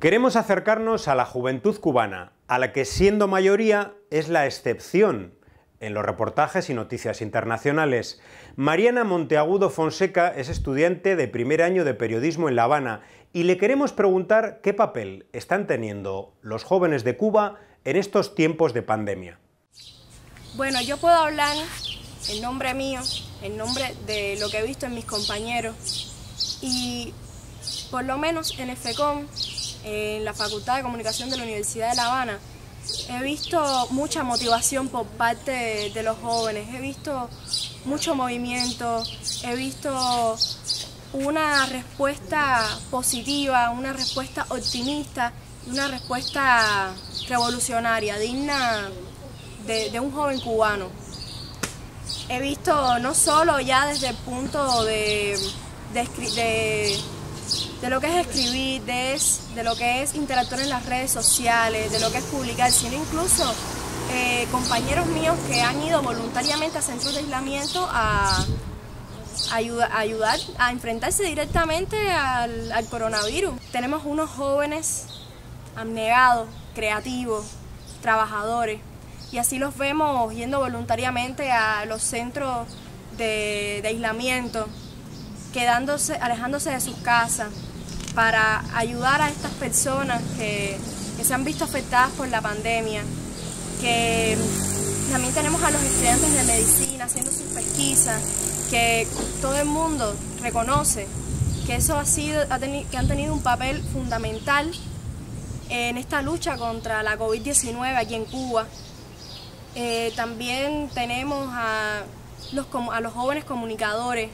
Queremos acercarnos a la juventud cubana, a la que siendo mayoría es la excepción en los reportajes y noticias internacionales. Mariana Monteagudo Fonseca es estudiante de primer año de periodismo en La Habana y le queremos preguntar qué papel están teniendo los jóvenes de Cuba en estos tiempos de pandemia. Bueno, yo puedo hablar en nombre mío, en nombre de lo que he visto en mis compañeros y por lo menos en FECOM, en la Facultad de Comunicación de la Universidad de La Habana, he visto mucha motivación por parte de, los jóvenes, he visto mucho movimiento, he visto una respuesta positiva, una respuesta optimista, una respuesta revolucionaria, digna de, un joven cubano. He visto no solo ya desde el punto de, lo que es escribir, de, de, lo que es interactuar en las redes sociales, de lo que es publicar, sino incluso eh, compañeros míos que han ido voluntariamente a centros de aislamiento a, ayudar a enfrentarse directamente al, al coronavirus. Tenemos unos jóvenes abnegados, creativos, trabajadores, y así los vemos yendo voluntariamente a los centros de, aislamiento, quedándose, alejándose de sus casas para ayudar a estas personas que, se han visto afectadas por la pandemia, que también tenemos a los estudiantes de medicina haciendo sus pesquisas, que todo el mundo reconoce que eso ha sido, que han tenido un papel fundamental en esta lucha contra la COVID-19 aquí en Cuba. Eh, también tenemos a los, a los jóvenes comunicadores,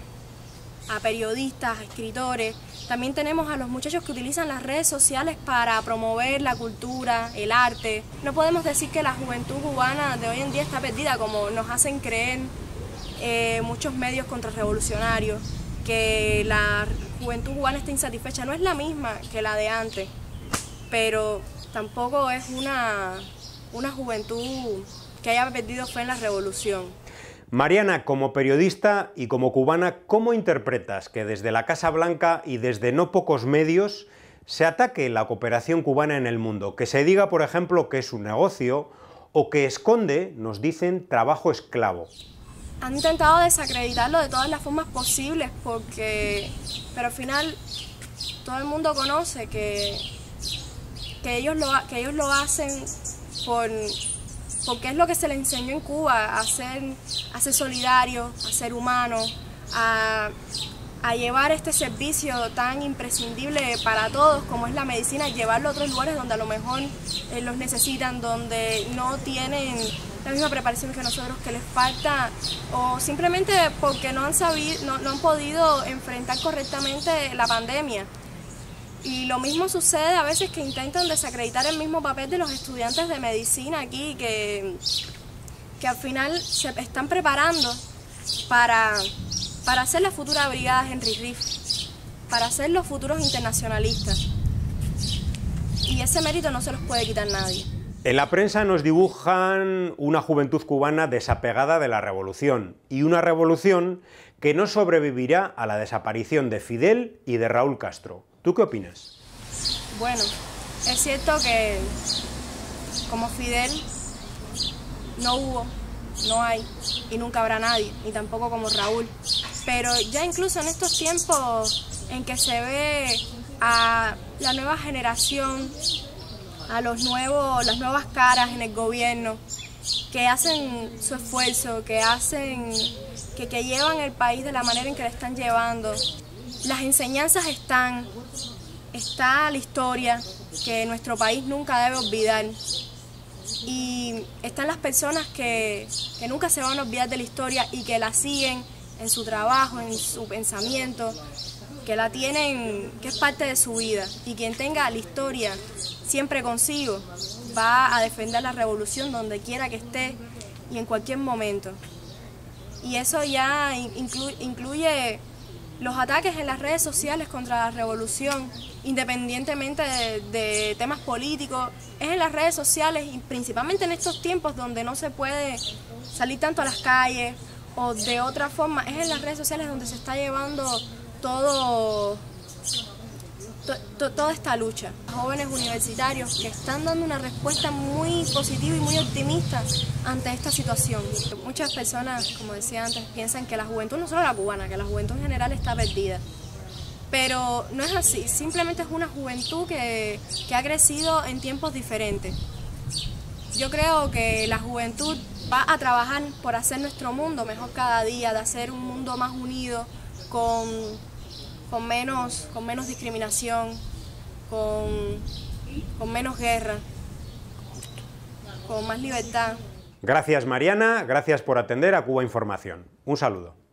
a periodistas, a escritores. También tenemos a los muchachos que utilizan las redes sociales para promover la cultura, el arte. No podemos decir que la juventud cubana de hoy en día está perdida como nos hacen creer eh, muchos medios contrarrevolucionarios, que la juventud cubana está insatisfecha. No es la misma que la de antes, pero tampoco es una, una juventud que haya perdido fe en la revolución. Mariana, como periodista y como cubana, ¿cómo interpretas que desde la Casa Blanca y desde no pocos medios se ataque la cooperación cubana en el mundo? Que se diga, por ejemplo, que es un negocio o que esconde, nos dicen, trabajo esclavo. Han intentado desacreditarlo de todas las formas posibles porque, pero al final todo el mundo conoce que, que, ellos, lo, que ellos lo hacen por porque es lo que se le enseñó en Cuba, a ser, a ser solidario, a ser humano, a, llevar este servicio tan imprescindible para todos como es la medicina, llevarlo a otros lugares donde a lo mejor eh, los necesitan, donde no tienen la misma preparación que nosotros, que les falta, o simplemente porque no han, sabido, no han podido enfrentar correctamente la pandemia. Y lo mismo sucede a veces que intentan desacreditar el mismo papel de los estudiantes de medicina aquí, que, que al final se están preparando para, para hacer la futura brigada Henry Riff, para ser los futuros internacionalistas. Y ese mérito no se los puede quitar nadie. En la prensa nos dibujan una juventud cubana desapegada de la revolución y una revolución que no sobrevivirá a la desaparición de Fidel y de Raúl Castro. ¿Tú qué opinas? Bueno, es cierto que como Fidel no hubo, no hay y nunca habrá nadie, ni tampoco como Raúl. Pero ya incluso en estos tiempos en que se ve a la nueva generación, a los nuevos, las nuevas caras en el gobierno, que hacen su esfuerzo, que hacen, que, que llevan el país de la manera en que lo están llevando, las enseñanzas están, está la historia que nuestro país nunca debe olvidar y están las personas que, nunca se van a olvidar de la historia y que la siguen en su trabajo, en su pensamiento, que la tienen, que es parte de su vida y quien tenga la historia siempre consigo va a defender la revolución donde quiera que esté y en cualquier momento. Y eso ya incluye los ataques en las redes sociales contra la revolución, independientemente de, temas políticos, es en las redes sociales y principalmente en estos tiempos donde no se puede salir tanto a las calles o de otra forma, es en las redes sociales donde se está llevando todo, toda esta lucha. Jóvenes universitarios que están dando una respuesta muy positiva y muy optimista ante esta situación. Muchas personas, como decía antes, piensan que la juventud, no solo la cubana, que la juventud en general está perdida. Pero no es así, simplemente es una juventud que, que ha crecido en tiempos diferentes. Yo creo que la juventud va a trabajar por hacer nuestro mundo mejor cada día, de hacer un mundo más unido, con con menos, con menos discriminación, con, con menos guerra, con más libertad. Gracias Mariana, gracias por atender a Cuba Información. Un saludo.